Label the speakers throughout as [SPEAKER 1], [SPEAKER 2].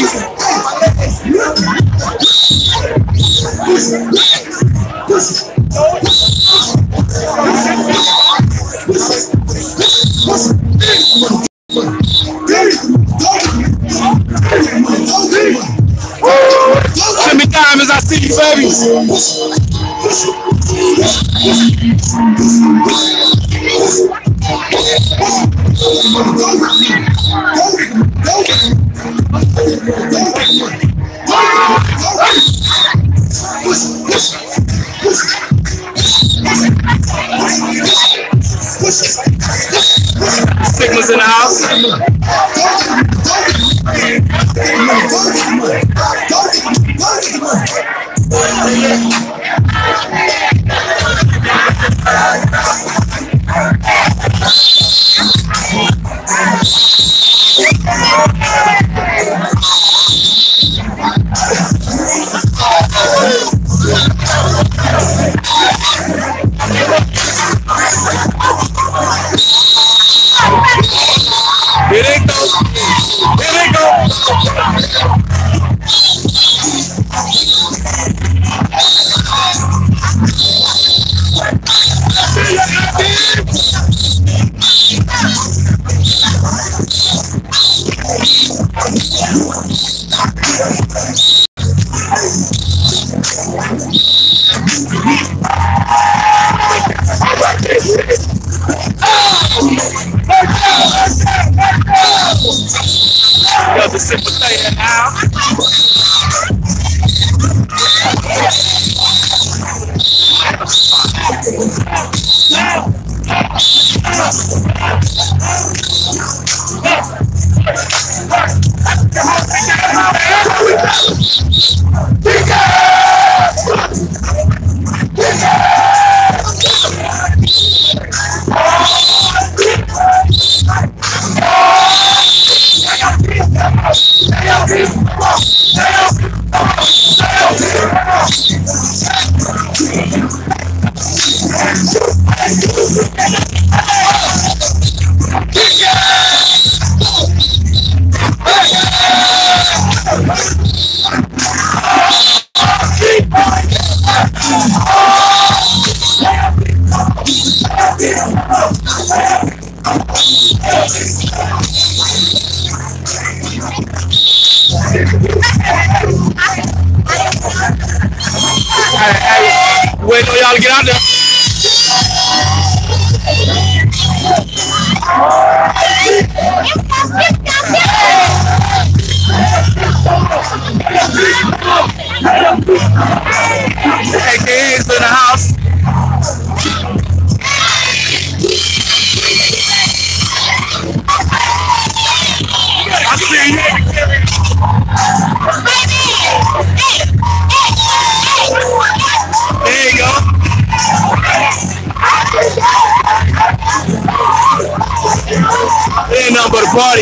[SPEAKER 1] Send me diamonds, I see you, baby. Stigmas in the house.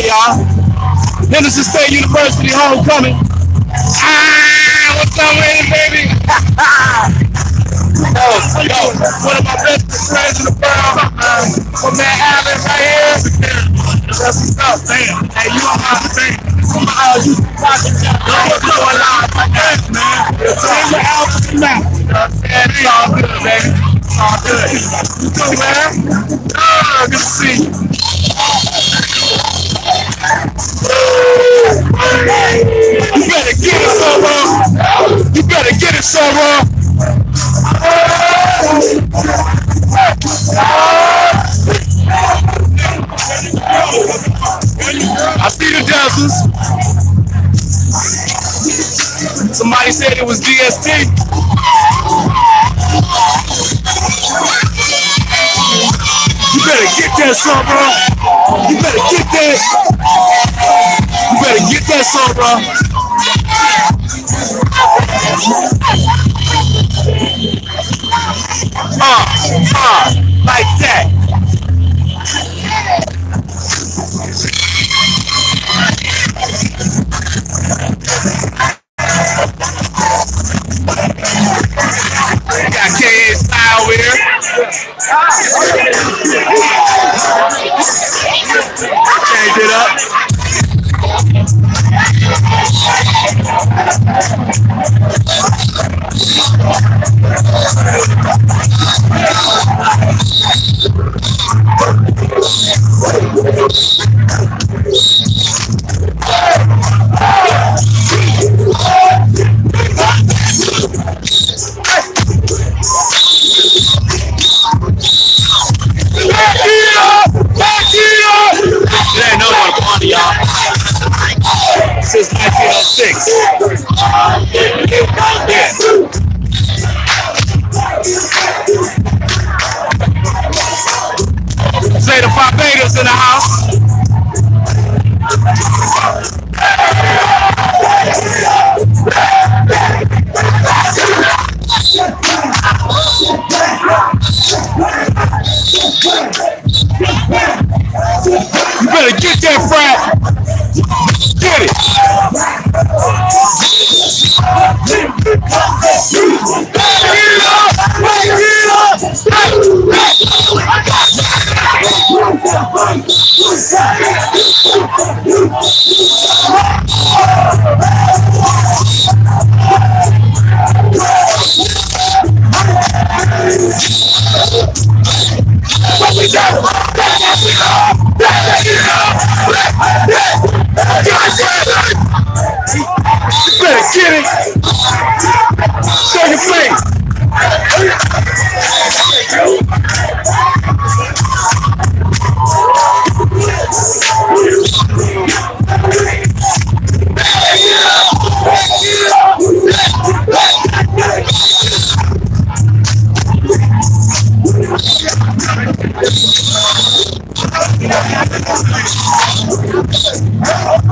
[SPEAKER 1] Y'all. Henderson State University homecoming. Ah, what's up baby? yo, yo, one of my best friends in the world, from that Allen right here. That's what's up. Hey, you my. Uh, man? It's all good, baby. It's all good. You man? Oh, good to see you. You better get it, Summer. You better get it, Summer. I see the dancers. Somebody said it was DST. You better get that song, bro. You better get that. You better get that song, bro. Uh, uh, like that. Got KA style here. Change it up. 1906. You better get it. Show your face.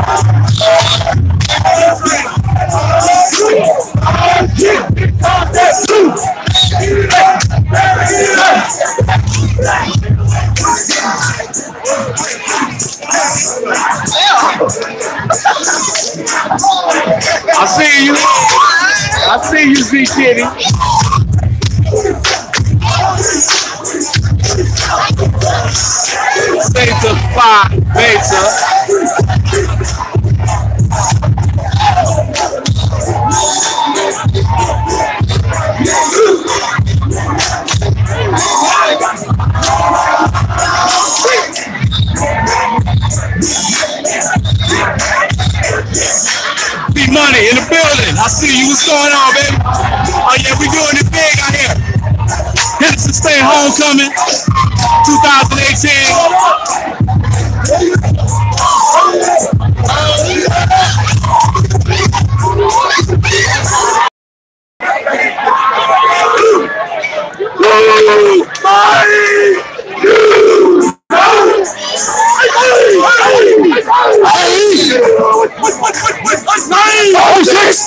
[SPEAKER 1] I see you. I see you, Z Kitty. Zeta Phi Beta. I see you. What's going on, baby? Oh yeah, we doing it big out here. Henderson State Homecoming 2018. Oh!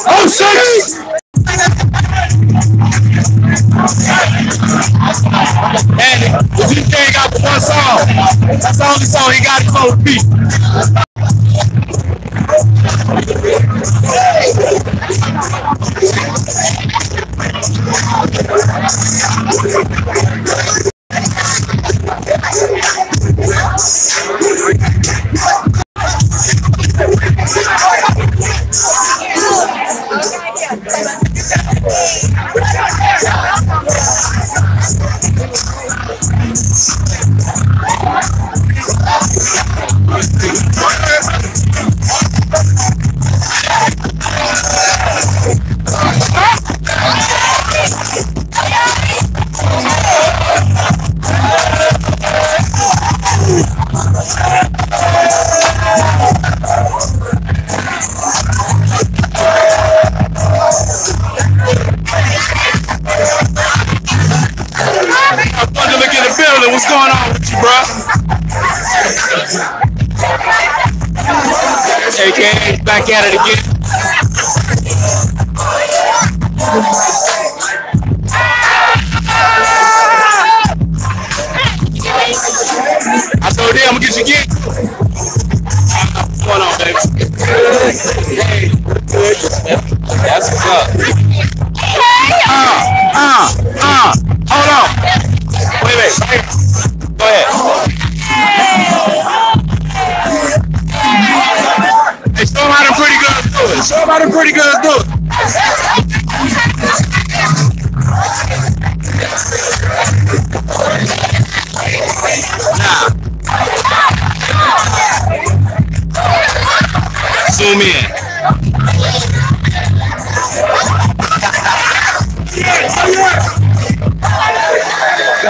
[SPEAKER 1] Oh six! And DJ got one song. That's the only song he got close beat. I'm back at it again.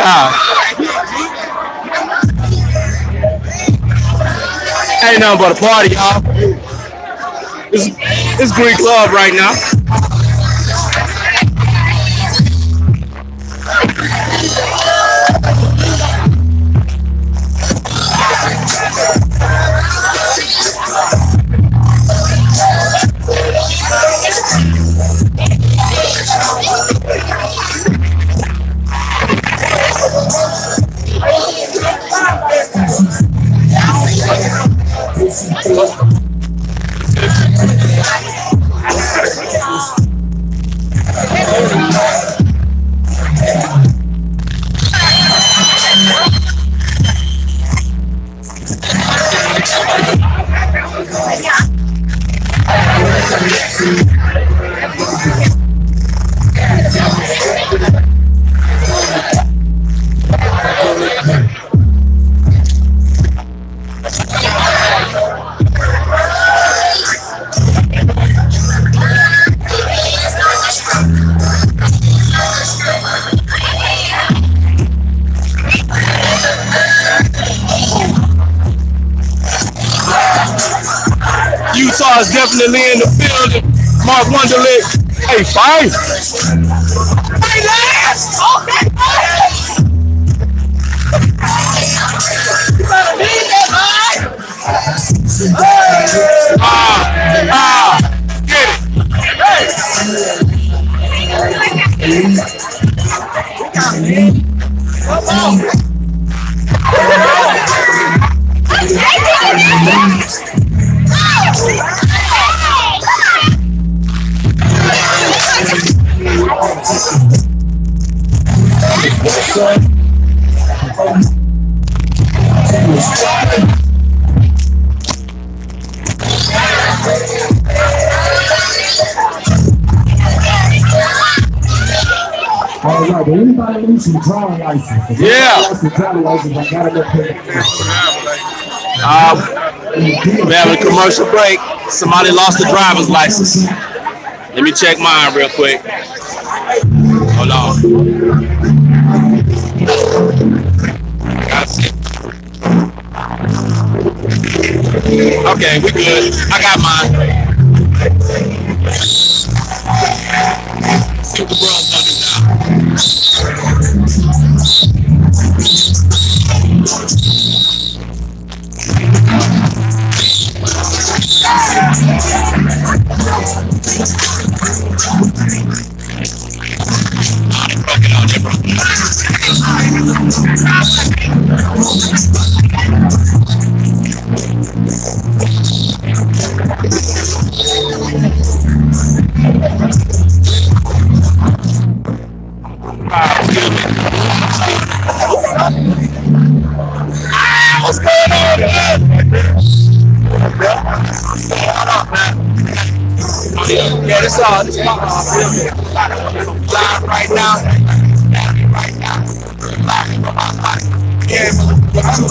[SPEAKER 1] Now. Ain't nothing but a party, y'all. It's, it's Greek love right now. Is definitely in the building. Mark Wonderlick. Hey, fight. Hey, last. Okay, Ah, ah, get it. Come on.
[SPEAKER 2] Some driving license? If
[SPEAKER 1] Yeah.
[SPEAKER 2] anybody some driving license, I gotta go pay.
[SPEAKER 1] Um, we have a commercial break. Somebody lost the driver's license. Let me check mine real quick. Hold on. Gotta see. Okay, we good. I got mine. See what the world's gonna do now. Broke it out, they broke it out. Yeah, this this all live right now. Yeah, two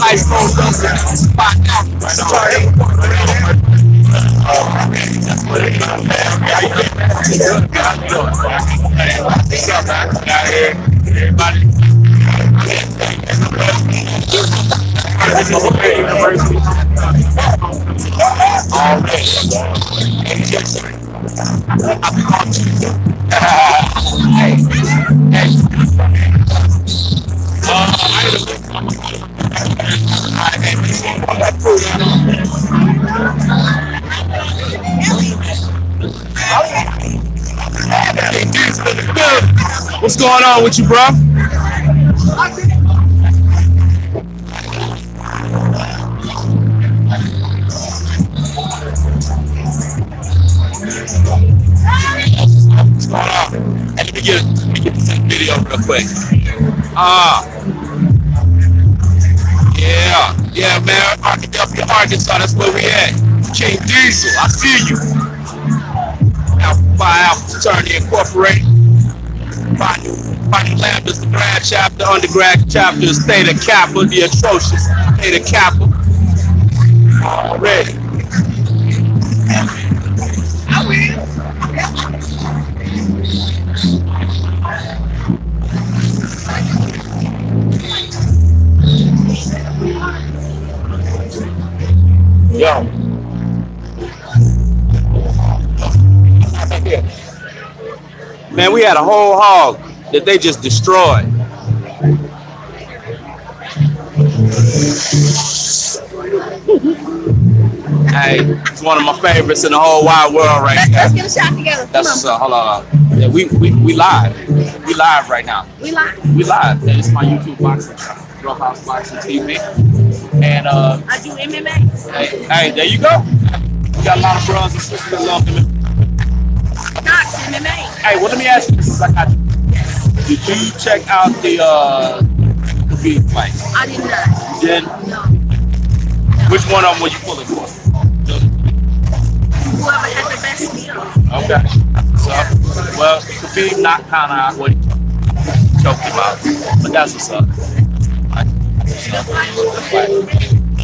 [SPEAKER 1] what What's going on with you, bro? Video real quick. Ah. yeah, yeah, man. Arkadelphia, Arkansas, that's where we at. King Diesel, I see you. Alpha Phi Alpha Fraternity Incorporated. Bonnie, Bonnie Lambda's the grad chapter, undergrad chapter, is Theta Kappa, the atrocious Theta Kappa. Already. Yo. Man, we had a whole hog that they just destroyed. hey, it's one of my favorites in the whole wide world right
[SPEAKER 3] let's,
[SPEAKER 1] now.
[SPEAKER 3] Let's get a shot together. Come
[SPEAKER 1] That's
[SPEAKER 3] on.
[SPEAKER 1] Uh, hold on. Yeah, we, we we live. We live right now.
[SPEAKER 3] We live.
[SPEAKER 1] We live. That is my YouTube boxing, Rough House Boxing TV. And uh,
[SPEAKER 3] I do MMA.
[SPEAKER 1] hey, hey, there you go. We got a lot of brothers and sisters that love them.
[SPEAKER 3] Knox MMA.
[SPEAKER 1] Hey, well, let me ask you this: since I got you, did you check out the uh beat fight?
[SPEAKER 3] I did not.
[SPEAKER 1] Then
[SPEAKER 3] No.
[SPEAKER 1] which one of them were you pulling for?
[SPEAKER 3] Whoever had the best skills.
[SPEAKER 1] Okay. So, well, Khabib knocked of out what choked him out, but that's what's up.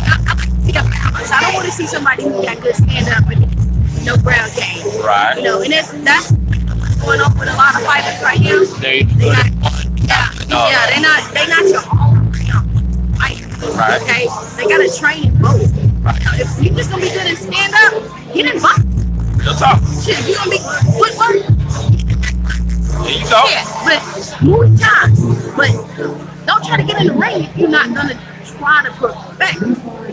[SPEAKER 3] I, don't want to see somebody who got good stand up and no ground game.
[SPEAKER 1] Right.
[SPEAKER 3] You know, and that's that's what's going on with a lot of fighters right now.
[SPEAKER 1] They,
[SPEAKER 3] They not, yeah,
[SPEAKER 1] No.
[SPEAKER 3] yeah, they're not they not your all fighter.
[SPEAKER 1] Right.
[SPEAKER 3] Okay, they gotta train both.
[SPEAKER 1] Right.
[SPEAKER 3] If you just gonna be good in stand up, get in box.
[SPEAKER 1] Real talk.
[SPEAKER 3] Shit, you gonna be footwork,
[SPEAKER 1] There you go.
[SPEAKER 3] yeah, but Muay Thai. But don't try to get in the ring if you're not gonna try to perfect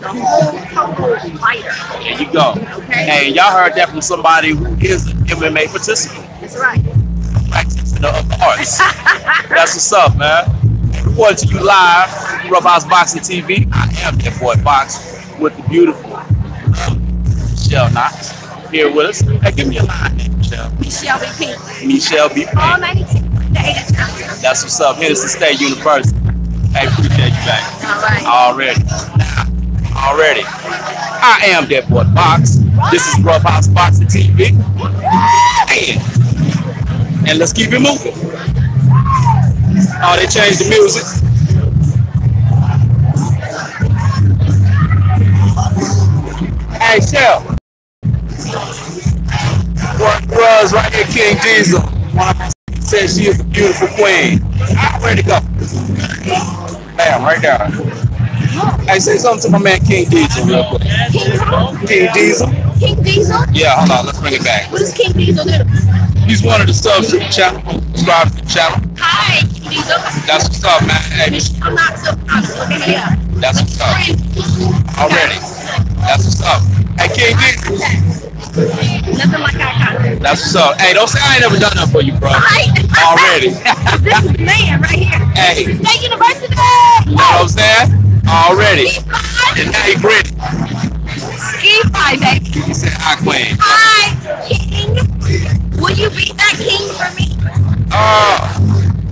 [SPEAKER 3] the whole total fighter.
[SPEAKER 1] There you go.
[SPEAKER 3] Okay.
[SPEAKER 1] Hey, y'all heard that from somebody who is an MMA participant.
[SPEAKER 3] That's right.
[SPEAKER 1] Practicing the arts. That's what's up, man. Reporting to you live, Roughhouse Boxing TV. I am that boy Box with the beautiful uh, Michelle Knox here with us. Hey, give me a line, Michelle.
[SPEAKER 3] Michelle B. Pink.
[SPEAKER 1] Michelle B.
[SPEAKER 3] All 92. The 80 time.
[SPEAKER 1] That's what's up. Henderson State University. Hey, appreciate you back.
[SPEAKER 3] All right.
[SPEAKER 1] Already. Already. I am that boy Box. This is Roughhouse Boxing TV. And, and let's keep it moving. Oh, they changed the music. Hey, Shell. What was right here, King Diesel? One of them said she is a beautiful queen. Where'd it go? Bam, right there. Hey, say something to my man King Diesel real quick.
[SPEAKER 3] King Kong?
[SPEAKER 1] King Diesel?
[SPEAKER 3] King Diesel?
[SPEAKER 1] Yeah, hold on, let's bring it back.
[SPEAKER 3] What does King Diesel do?
[SPEAKER 1] He's one of the subs to the channel. Subscribe to the channel.
[SPEAKER 3] Hi, King Diesel.
[SPEAKER 1] That's what's up, man. Hey,
[SPEAKER 3] I'm not so I'm looking here.
[SPEAKER 1] that's what's up. Already. That's what's up. Hey, King Diesel.
[SPEAKER 3] Nothing like eye contact.
[SPEAKER 1] That's what's up. Hey, don't say I ain't never done nothing for you, bro.
[SPEAKER 3] Right?
[SPEAKER 1] Already.
[SPEAKER 3] this is the man right here.
[SPEAKER 1] Hey.
[SPEAKER 3] This is State University.
[SPEAKER 1] You know what I'm saying? Already. And now he gritty.
[SPEAKER 3] Ski fly, baby.
[SPEAKER 1] He said, I queen.
[SPEAKER 3] Hi, King. Will you beat that king for me?
[SPEAKER 1] Oh,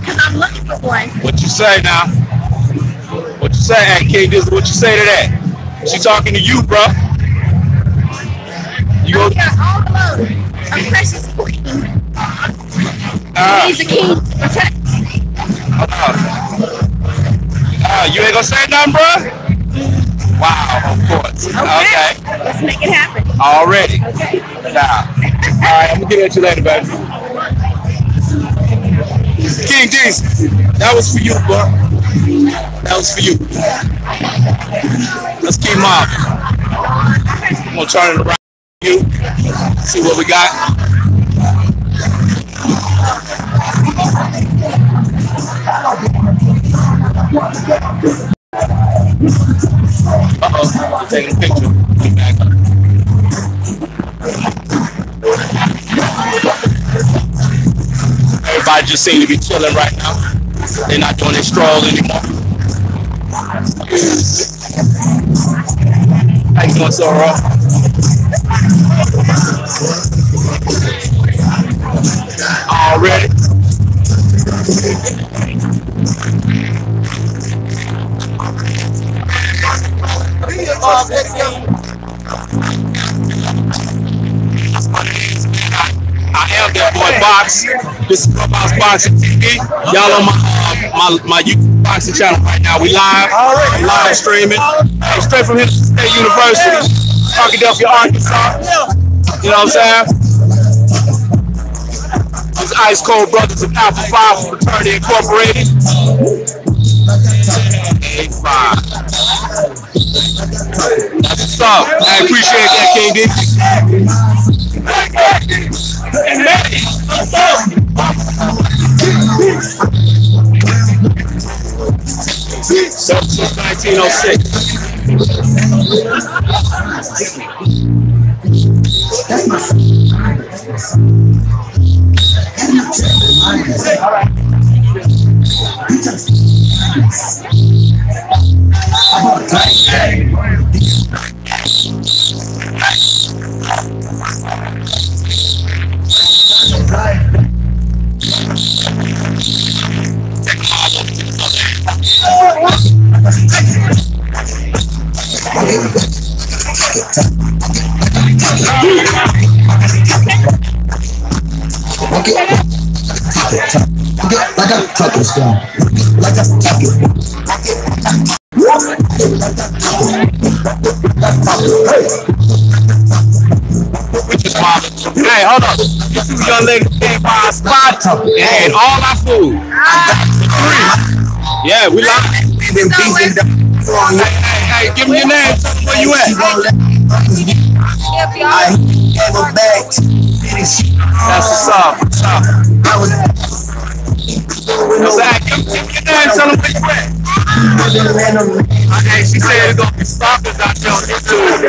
[SPEAKER 3] Because I'm looking for one.
[SPEAKER 1] what you say now? What you say, hey, King is What you say to that? She talking to you, bro. You go,
[SPEAKER 3] here all alone. A precious queen.
[SPEAKER 1] uh,
[SPEAKER 3] He's a king to protect.
[SPEAKER 1] uh, you ain't gonna say nothing, bro? Wow, of course. Okay.
[SPEAKER 3] Let's make it happen.
[SPEAKER 1] Already.
[SPEAKER 3] Okay.
[SPEAKER 1] Now. All right, I'm gonna get at you later, baby. King Diesel, that was for you, bro. That was for you. Let's keep mobbing. I'm gonna turn it around you. See what we got. Uh-oh, taking a picture. Get back. Everybody just seem to be chilling right now. They're not doing their stroll anymore. How you doing, Sora? Already? I am that boy Box. This is Clubhouse Boxing TV. Y'all on my uh, my my YouTube boxing channel right now. We live, live streaming, straight from Henderson State University, Arkadelphia, Arkansas. You know what I'm saying? These ice cold brothers of Alpha Phi from Fraternity Incorporated. Hey, five. That's what's up. I appreciate that, KD. So, 1906.
[SPEAKER 2] That's my son. That's my son. A
[SPEAKER 1] a is why, hey, hold up. This is young lady came by our spot and all our food. Yeah, we love it. Hey, hey, hey, give me your name. Where you at. That's what's up. What's up? Give, give me name. Tell them where you at. Hey, she said it's gonna be stalkers out there on YouTube.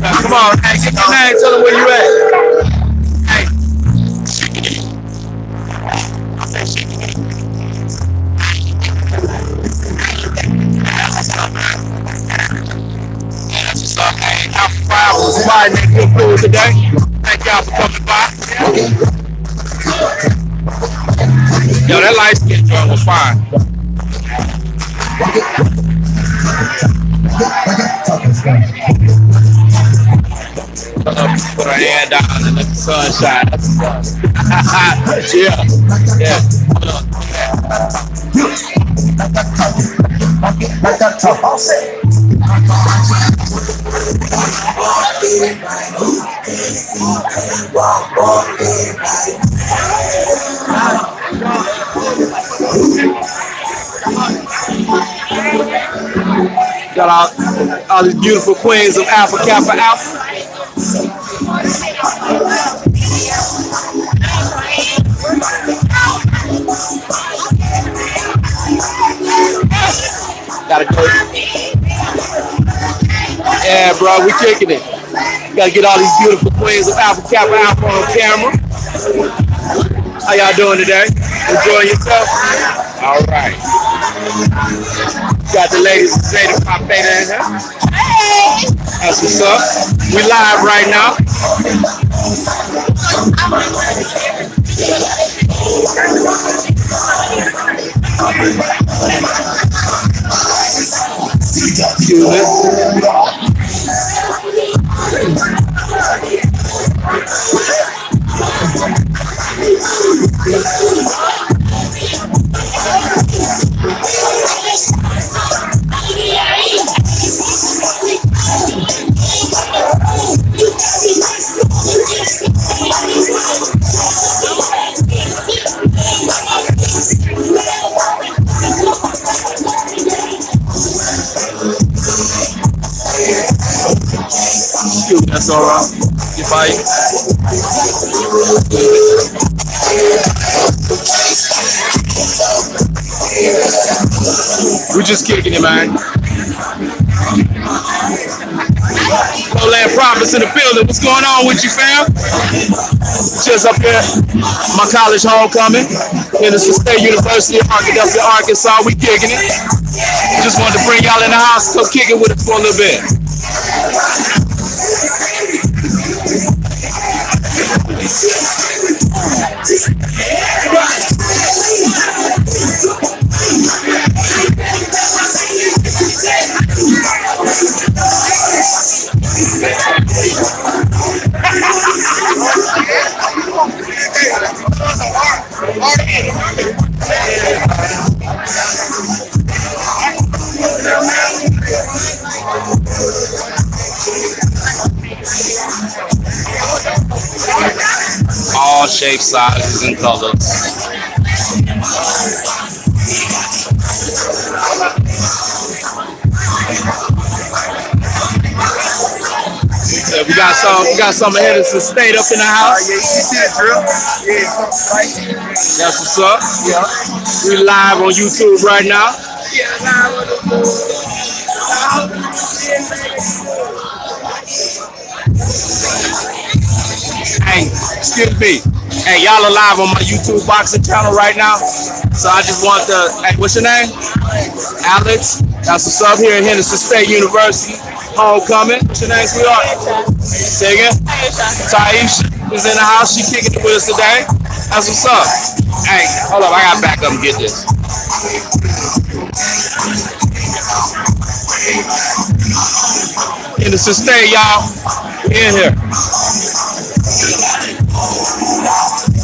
[SPEAKER 1] Now, come on, hey, me your name. Tell them where you at. Hey. That's what's up, man. Alpha Five was providing that good food today. Thank y'all for coming by. Yo, that light skin joint was fine. Put her hand down let the sun shine. That's what's up. yeah. Yeah. Hold up.
[SPEAKER 2] A.
[SPEAKER 1] Got all, all these beautiful queens of Alpha Kappa Alpha. Gotta go. Yeah, bro, we kicking it. Gotta get all these beautiful queens of Alpha Kappa Alpha on camera. How y'all doing today? Enjoying yourself? All right. Got the ladies of Zeta Phi Beta in here. Hey! That's what's up. We live right now. Excuse me. Excuse me, You bite. We just kicking it, man. Lowland Prophets in the building. What's going on with you, fam? Just up here, my college homecoming, Henderson State University of Arkansas, Arkansas. We kicking it. Just wanted to bring y'all in the house, come kick it with us for a little bit. Shapes, sizes, and colors. So we got some, we got some of Henderson State up in the
[SPEAKER 4] Uh,
[SPEAKER 1] house.
[SPEAKER 4] yeah, you see it, Drill? Yeah.
[SPEAKER 1] That's what's up.
[SPEAKER 4] Yeah.
[SPEAKER 1] We live on YouTube right now. Hey, excuse me. Hey, y'all are live on my YouTube boxing channel right now. So I just want to, hey, what's your name? Alex. That's what's up here at Henderson State University. Homecoming. What's your name, sweetheart? Say again? Taisha is in the house. She kicking it with us today. That's what's up. Hey, hold up. I got to back up and get this. Henderson State, y'all. We in here.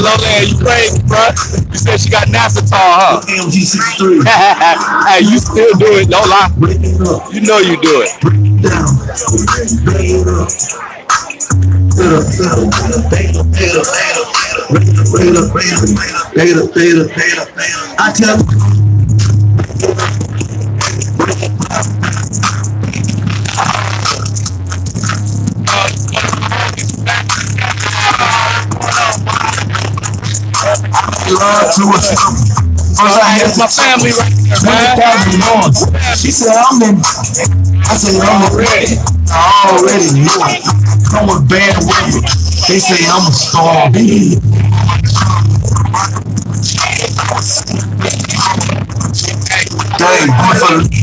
[SPEAKER 1] Lola, you crazy, bro? You said she got NASA tall, huh?
[SPEAKER 2] LG 63.
[SPEAKER 1] hey, you still do it, no lie.
[SPEAKER 2] Break it up.
[SPEAKER 1] You know you do it.
[SPEAKER 2] Down. Bang it Love to us. First I had
[SPEAKER 1] my family right there,
[SPEAKER 2] Twenty
[SPEAKER 1] man.
[SPEAKER 2] thousand yards. She said, I'm in. I said, I'm already. I already know it. Come with bad. They say I'm a star. Dang, motherfucker.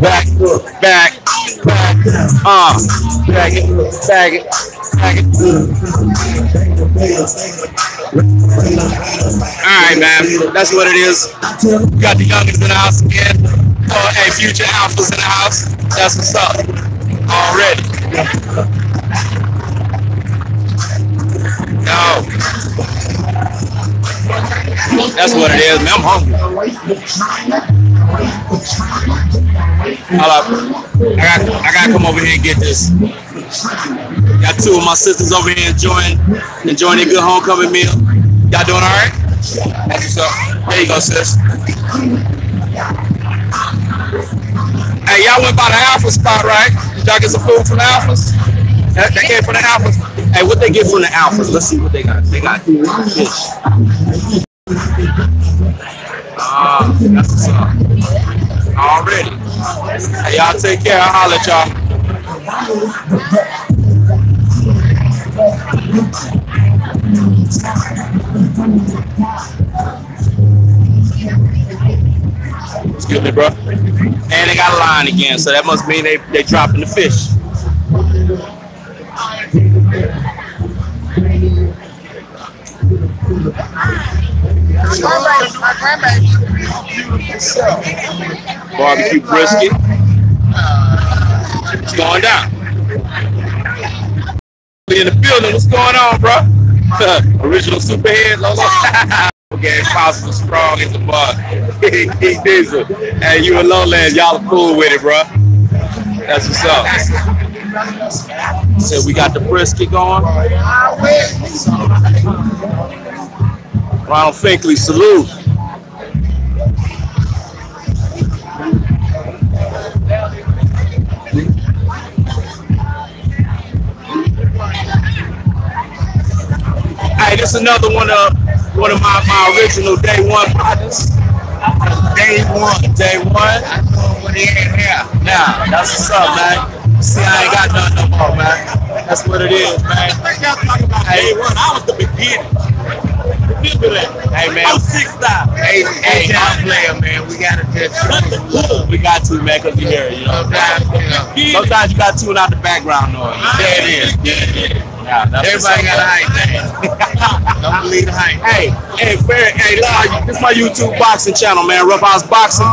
[SPEAKER 1] Back, back, back. Uh, it, bag it, it. All right, man. That's what it is. We got the youngins in the house again. Oh, hey, future alphas in the house. That's what's up. Already. Yo. That's what it is, man. I'm hungry. Hold up. I got I gotta come over here and get this. Got two of my sisters over here enjoying enjoying their good homecoming meal. Y'all doing all right? That's what's up. There you go, sis. Hey, y'all went by the Alpha spot, right? Y'all get some food from the Alphas? That, that came from the Alphas. Hey, what they get from the Alphas? Let's see what they got. They got fish. Ah, that's what's up. Already. Hey, y'all take care. I'll holler at y'all. Excuse me, bro. And they got a line again, so that must mean they they dropping the fish. Barbecue brisket. It's going down. In the building. What's going on, bro? Original superhead okay, possible strong in the. He Diesel. Hey, you and Lowland, y'all are cool with it, bro. That's what's up. So we got the brisket going. Ronald Finkley, salute. Hey, this is another one of one of my, my original day one projects. Day one, day one. What he ain't here. Now, that's what's up, man. See, I ain't got nothing no more, man. That's what it is, man. Hey,
[SPEAKER 4] I was the beginning. Remember that.
[SPEAKER 1] hey, man.
[SPEAKER 4] I'm six now.
[SPEAKER 1] Hey, hey, I'm player, man. We gotta just we got to, man, cause we here, you know. Sometimes you gotta tune out the background noise. There it is. Yeah, that's
[SPEAKER 4] Everybody got a hype, man. Don't believe the hype.
[SPEAKER 1] Hey, hey, fair, hey, this my, this my YouTube boxing channel, man. Rough House Boxing.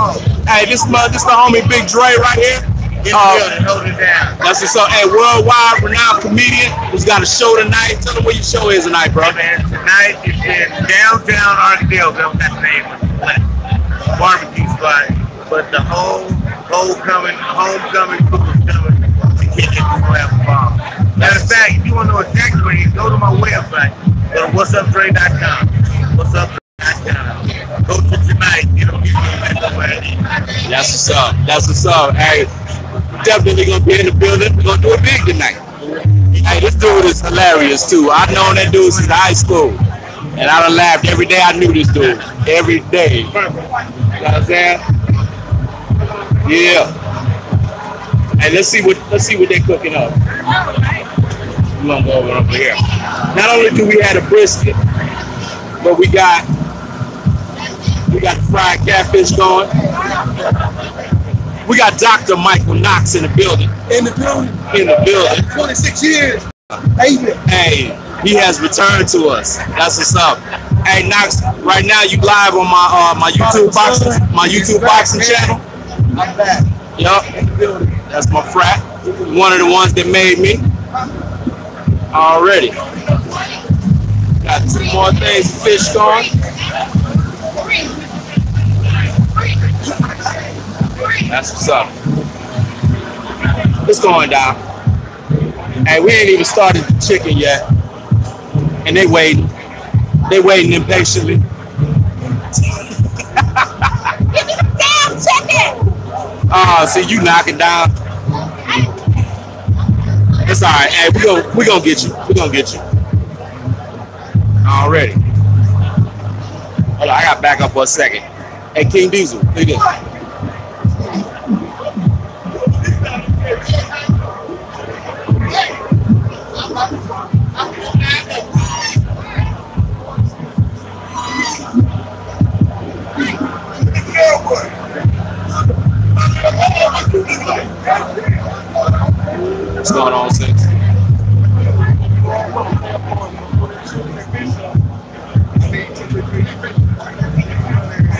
[SPEAKER 1] Hey, this my this the homie Big Dre right here. Uh,
[SPEAKER 4] the building, hold it down.
[SPEAKER 1] That's what's up. Hey, worldwide renowned comedian who's got a show tonight. Tell them where your show is tonight, bro.
[SPEAKER 4] Man, tonight it's in downtown Arkansas. That's that name of the barbecue spot. But the whole homecoming, homecoming crew is coming to kick it and have a bomb. Matter of fact, if you want to know exactly where you go to my website, go to whatsupdre.com. Whatsupdre.com. Go to tonight. You mental.
[SPEAKER 1] That's what's up. That's what's up. Hey, definitely gonna be in the building. We're gonna do it big tonight. Hey, this dude is hilarious too. I've known that dude since high school. And I done laughed every day I knew this dude. Every day. You know what I'm saying? Yeah. Hey, let's see what let's see what they're cooking up. We're gonna go over over here. Not only do we have a brisket, but we got we got the fried catfish going. We got Dr. Michael Knox in the building.
[SPEAKER 2] In the building,
[SPEAKER 1] In the building.
[SPEAKER 2] 26 years.
[SPEAKER 1] Hey, he has returned to us. That's what's up. Hey Knox, right now you live on my uh, my YouTube boxing my YouTube boxing channel.
[SPEAKER 2] I'm back.
[SPEAKER 1] Yup.
[SPEAKER 2] In the building.
[SPEAKER 1] That's my frat. One of the ones that made me. Already. Got two more things to fish going. That's what's up. It's going down. Hey, we ain't even started the chicken yet. And they waiting. They waiting impatiently.
[SPEAKER 3] Give me the damn chicken!
[SPEAKER 1] Oh, see you knocking down. It's all right. Hey, we gonna we gonna get you. We gonna get you. Already. Hold on, I got back up for a second. Hey, King Diesel, look at this.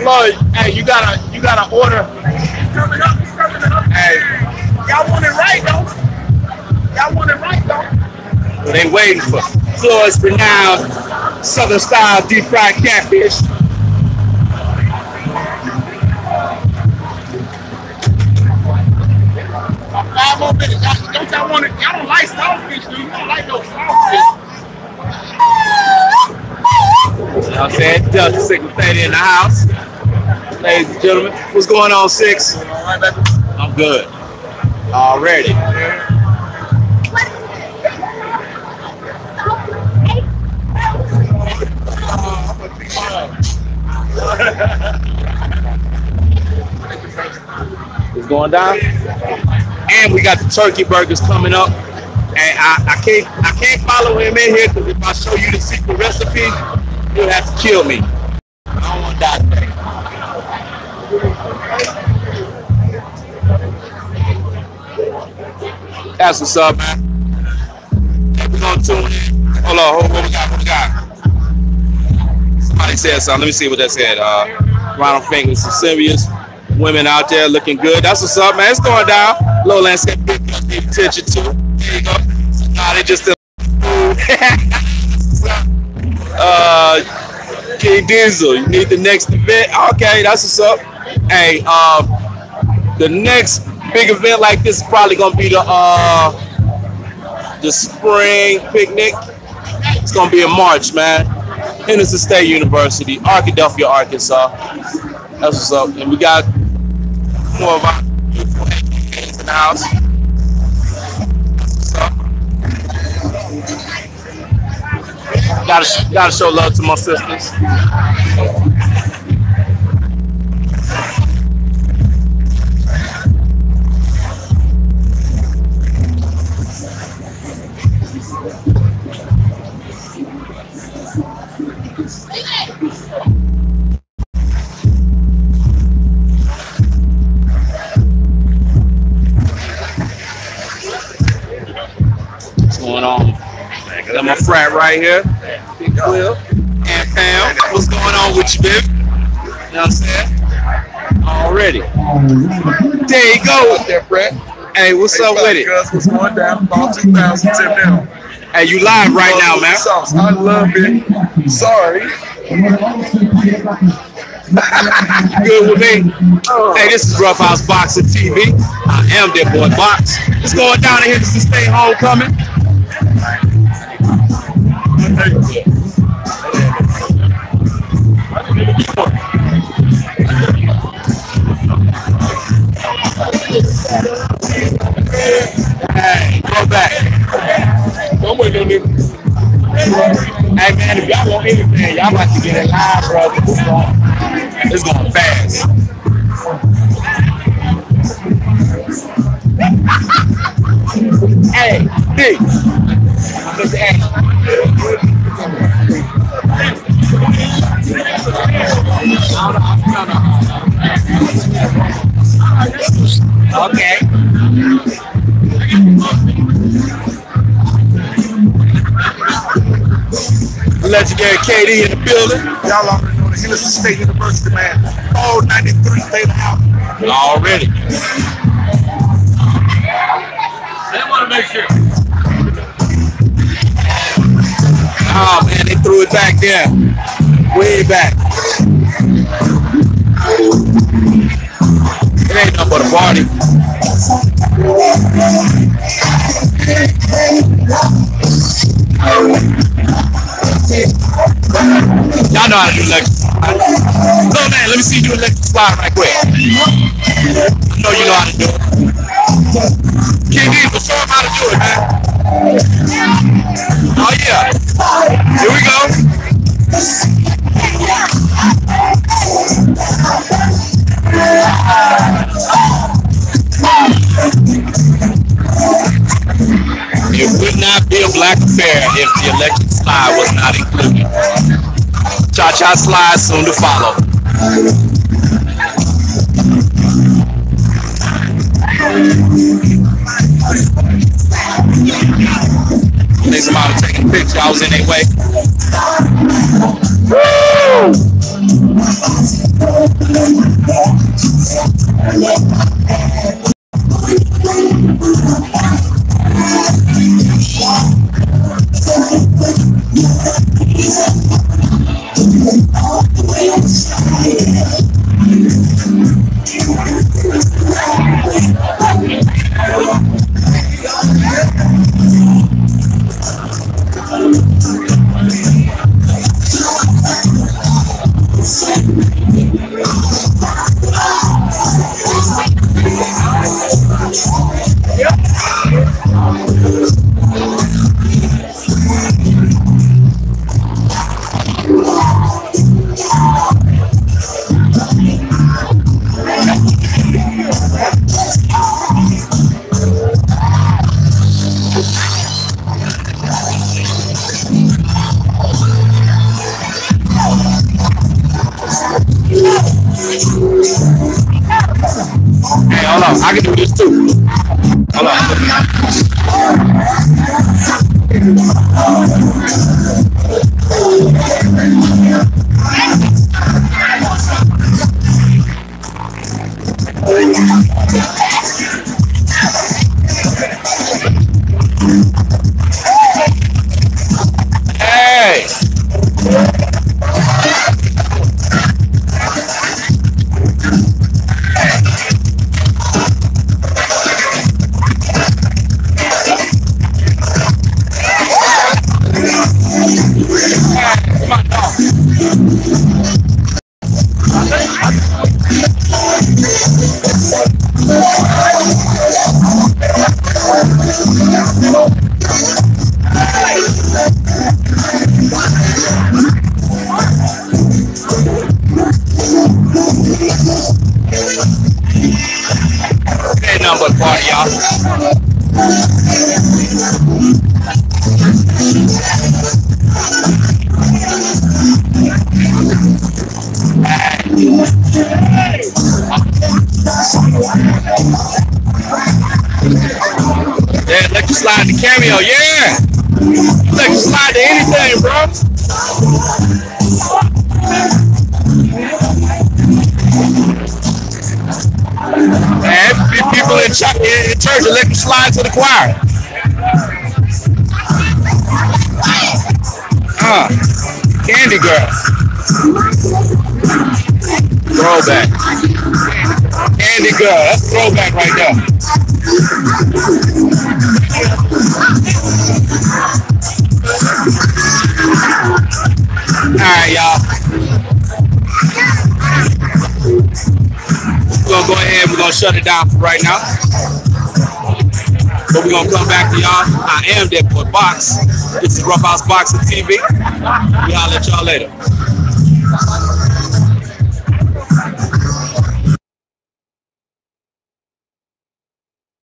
[SPEAKER 1] Lloyd, hey, you gotta you gotta order.
[SPEAKER 4] Coming up, it's coming up.
[SPEAKER 1] Hey,
[SPEAKER 4] Y'all want it right, you? Y'all want it right, don't you?
[SPEAKER 1] they waiting for Floyd's renowned Southern style deep fried catfish.
[SPEAKER 4] Five more minutes. Y'all, don't y'all want it? Y'all don't like saltfish, do you? You don't like no saltfish.
[SPEAKER 1] You know what I'm saying? Delta Sigma Theta in the house. Ladies and gentlemen, what's going on, Six?
[SPEAKER 4] All right, baby.
[SPEAKER 1] I'm good. Already. It's going down. And we got the turkey burgers coming up. And I, I can't I can't follow him in here because if I show you the secret recipe, you'll have to kill me. I don't want to die That's what's up, man. We're gonna tune in. Hold on, hold what we got, what we got? Somebody said something. Let me see what that said. Uh, Ronald Fingers, some serious women out there looking good. That's what's up, man. It's going down. Lowland said, "Pay attention to." it." There you go. Nah, they just. uh, King Diesel, you need the next event. Okay, that's what's up. Hey, um, the next big event like this is probably gonna be the uh the spring picnic. It's gonna be in March, man. Henderson State University, Arkadelphia, Arkansas. That's what's up. And we got more of our beautiful in the house. Gotta, gotta show love to my sisters. Right here. Big Will. man, fam. What's going on with you, baby? You know what I'm saying? Already. There you go.
[SPEAKER 4] There, Brett.
[SPEAKER 1] Hey, what's up with it?
[SPEAKER 4] What's going down? About 2000 till now.
[SPEAKER 1] Hey, you live right now, man.
[SPEAKER 4] Sauce. I love it. Sorry.
[SPEAKER 1] Good with me? Hey, this is Rough House Boxing TV. I am that boy Box. It's going down here to sustain homecoming. Hey, man, if y'all want anything, y'all about to get it live, bro. It's going, fast. hey, D. Look at Okay. Legendary KD in the building.
[SPEAKER 4] Y'all already know the Henderson State University, man. All 93 Taylor out.
[SPEAKER 1] Already.
[SPEAKER 5] I want to make sure.
[SPEAKER 1] Oh man, they threw it back there. Way back. It ain't nothing but a party. Y'all know how to do slide. No man, let me see you do electric slide right quick. Know you know how to do it. King D, but show him how to do it, man. Oh yeah. Here we go. It would not be a black affair if the electric slide was not included. Cha-cha slide soon to follow. They somebody taking a picture. I was in their way. Hey, Ain't number party, y'all. Yeah, let you slide the cameo. Yeah. Let you slide to anything, bro. In, ch- in, church and let you slide to the choir. Uh, Candy Girl. Throwback. Candy Girl. That's throwback right there. All right, y'all. We're gonna go ahead. We're gonna shut it down for right now. But we're gonna come back to y'all. I am that Box. This is Rough House Boxing TV. We holler at y'all later.